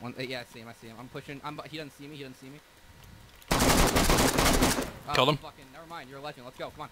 One, uh, yeah, I see him. I see him. I'm pushing. I'm. He doesn't see me. He doesn't see me. Kill Killed oh, him. Fucking. Never mind. You're a legend. Let's go. Come on.